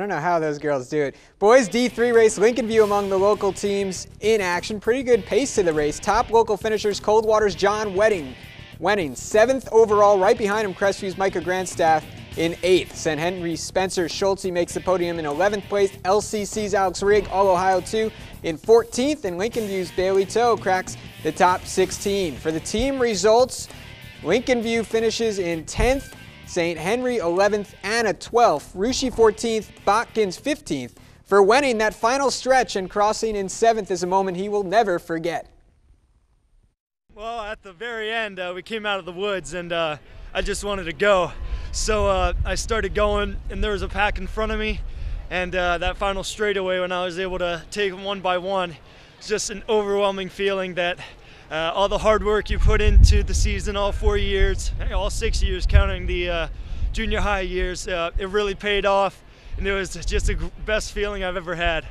I don't know how those girls do it. Boys D3 race, Lincoln View among the local teams in action. Pretty good pace to the race. Top local finishers, Coldwater's John Wedding. Wenning, seventh overall, right behind him, Crestview's Micah Grandstaff in eighth. St. Henry Spencer Schulte makes the podium in 11th place. LCC's Alex Rigg, All Ohio 2 in 14th. And Lincoln View's Bailey Toe cracks the top 16. For the team results, Lincoln View finishes in 10th. St. Henry 11th, Anna 12th, Russia 14th, Botkins 15th. For Wenning that final stretch and crossing in 7th is a moment he will never forget. Well, at the very end, uh, we came out of the woods and uh, I just wanted to go. So uh, I started going and there was a pack in front of me and uh, that final straightaway when I was able to take them one by one, it's just an overwhelming feeling that uh, all the hard work you put into the season, all four years, all six years, counting the uh, junior high years, uh, it really paid off, and it was just the best feeling I've ever had.